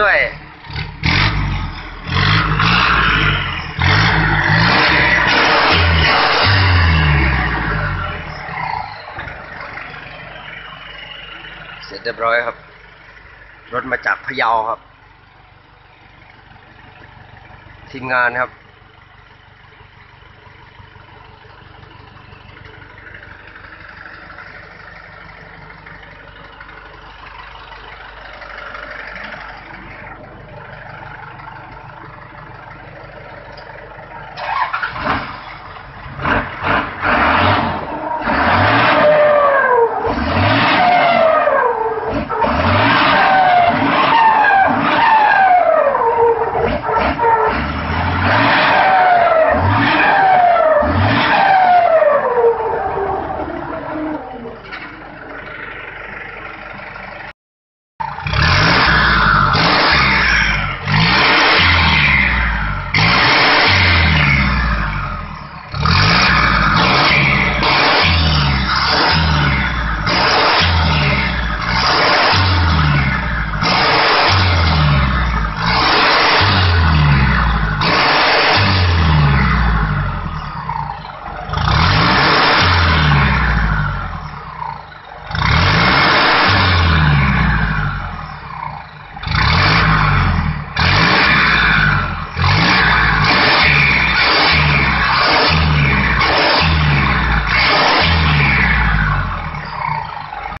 ด้วย เสร็จเรียบร้อยครับ รถมาจากพะเยาครับ ทีมงานครับ